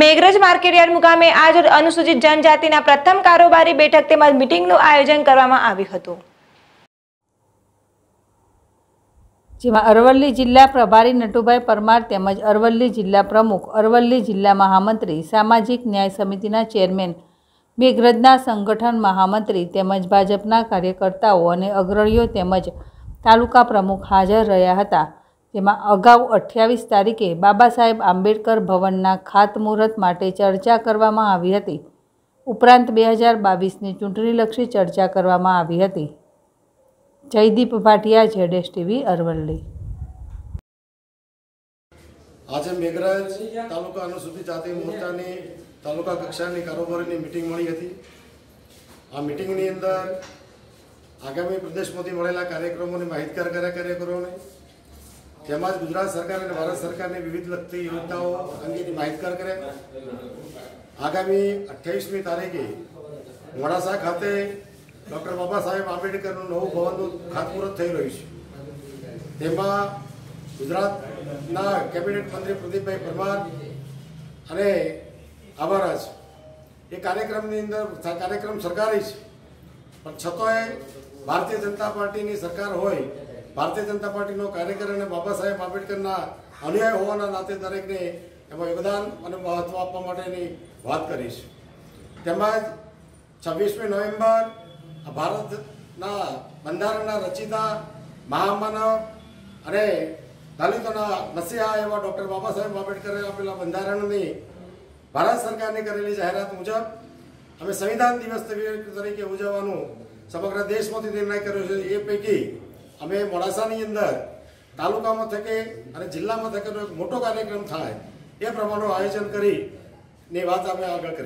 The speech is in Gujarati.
મેઘરજ માર્કેટયાર્ડ મુકામે આજ અનુસૂચિત જનજાતિના પ્રથમ કારોબારી બેઠક તેમજ મિટિંગનું આયોજન કરવામાં આવ્યું હતું. જેમાં અરવલ્લી જિલ્લા પ્રભારી નટુભાઈ પરમાર તેમજ અરવલ્લી જિલ્લા પ્રમુખ, અરવલ્લી જિલ્લા મહામંત્રી, સામાજિક ન્યાય સમિતિના ચેરમેન, મેઘરજના સંગઠન મહામંત્રી તેમજ ભાજપના કાર્યકર્તાઓ અને અગ્રણીઓ તેમજ તાલુકા પ્રમુખ હાજર રહ્યા હતા. જેમાં અગાઉ અઠ્યાવીસ તારીખે બાબા સાહેબ આંબેડકર ભવનના ખાતમુહૂર્ત માટે ચર્ચા કરવામાં આવી હતી. ઉપરાંત બે હજાર બાવીસની ચૂંટણીલક્ષી ચર્ચા કરવામાં આવી હતી. જયદીપ ભાટિયા જેડેશ ટીવી, અરવલ્લી. આજે મેઘરાજ તાલુકા અનુસૂચિત જાતિ મોરચાની તાલુકા કક્ષાની કારોબારીની મિટિંગ મળી હતી. આ મિટિંગની અંદર આગામી પ્રદેશમાંથી મળેલા કાર્યક્રમોને માહિતગાર કર્યા કાર્યકરોને તેમજ ગુજરાત સરકાર અને ભારત સરકારની વિવિધ લગતી યોજનાઓ અંગેની માહિતગાર કરે. આગામી અઠ્યાવીસમી તારીખે મોડાસા ખાતે ડૉક્ટર બાબા સાહેબ આંબેડકરનું નવું ભવનનું ખાતમુહૂર્ત થઈ રહ્યું છે. તેમાં ગુજરાતના કેબિનેટ મંત્રી પ્રદીપભાઈ પરમાર અને આભારા છે. એ કાર્યક્રમની અંદર કાર્યક્રમ સરકારી છે. પણ છતાંય ભારતીય જનતા પાર્ટીની સરકાર હોય ભારતીય જનતા પાર્ટીનો કાર્યકર અને બાબા સાહેબ આંબેડકરના અનુયાય હોવાના નાતે દરેકને એમાં યોગદાન અને મહત્વ આપવા માટેની વાત કરીશ. તેમજ છવ્વીસમી નવેમ્બર ભારતના બંધારણના રચિતા મહામાનવ અને દલિતોના મસીહા એવા ડૉક્ટર બાબા સાહેબ આંબેડકરે આપેલા બંધારણની ભારત સરકારની કરેલી જાહેરાત મુજબ અમે સંવિધાન દિવસ તરીકે ઉજવવાનું સમગ્ર દેશમાંથી નિર્ણય કર્યો છે. એ પૈકી અમે મોડાસાની અંદર તાલુકામાં થકે અને જિલ્લામાં થકેનો એક મોટો કાર્યક્રમ થાય એ પ્રમાણનું આયોજન કરી ની વાત અમે આગળ કરી.